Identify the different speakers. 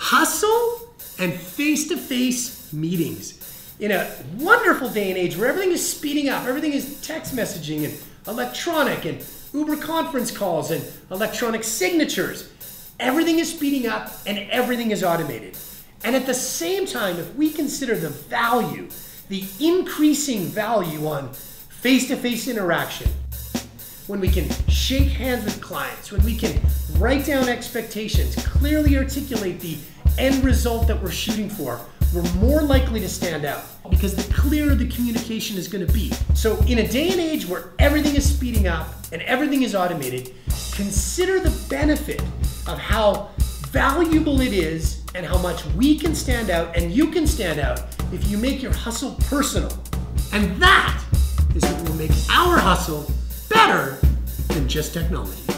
Speaker 1: hustle and face to face meetings. In a wonderful day and age where everything is speeding up, everything is text messaging and electronic and Uber conference calls and electronic signatures, everything is speeding up and everything is automated. And at the same time, if we consider the value, the increasing value on face to face interaction, when we can shake hands with clients, when we can write down expectations, clearly articulate the end result that we're shooting for, we're more likely to stand out because the clearer the communication is going to be. So, in a day and age where everything is speeding up and everything is automated, consider the benefit of how valuable it is and how much we can stand out and you can stand out if you make your hustle personal. And that is what will make our hustle better than just technology.